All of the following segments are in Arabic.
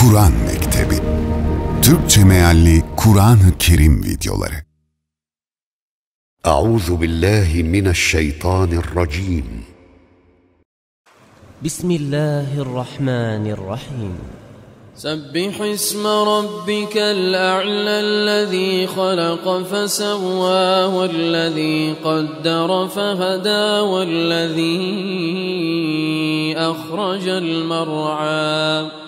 Kur'an Mektebi. Türkçe mealli Kur'an-ı Kerim videoları. أعوذ بالله من الشيطان الرجيم بسم الله الرحمن الرحيم سبح اسم ربك الأعلى الذي خلق فسوى والذي قدر فهدى والذي أخرج المرعى.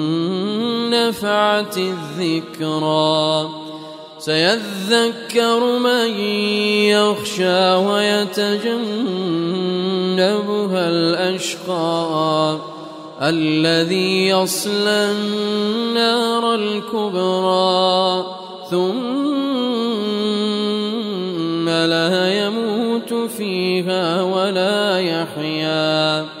نفعت الذكرى. سيذكر من يخشى ويتجنبها الأشقى. الذي يصلى النار الكبرى. ثم لا يموت فيها ولا يحيا.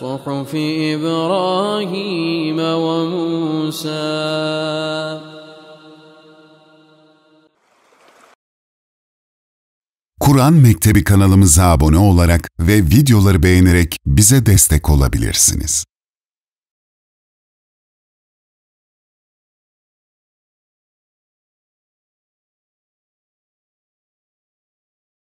صحف إبراهيم وموسى Kur'an Mektebi kanalımıza abone olarak ve videoları beğenerek bize destek olabilirsiniz.